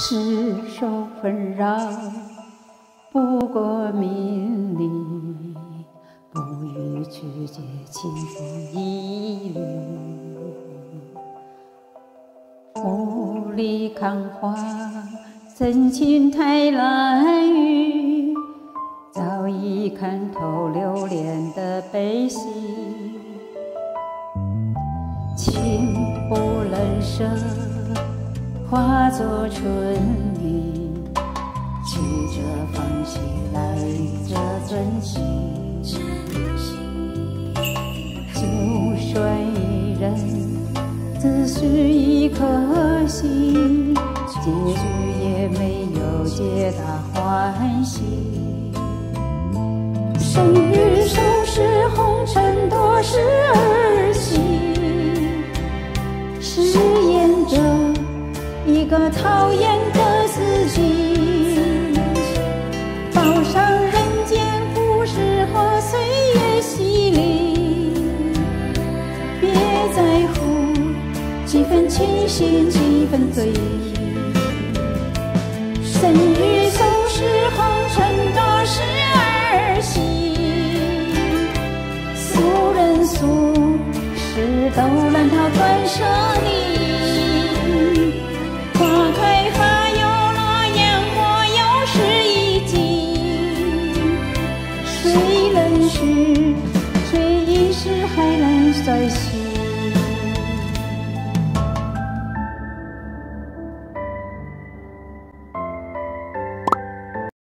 世受纷扰，不过名利，不与曲解清风一缕。雾里看花，真情太难遇，早已看透流连的悲喜，情不能舍。化作春雨，曲折放弃，来者珍惜。就算一人，只需一颗心，结局也没有皆大欢喜。生与熟是红尘多是儿戏，是。个讨厌的自己，报上人间故事和岁月洗礼，别在乎几分清醒几分醉意，生与熟是红尘多事儿戏，俗人俗事都难逃断舍离。谁冷时，谁一世还能再续？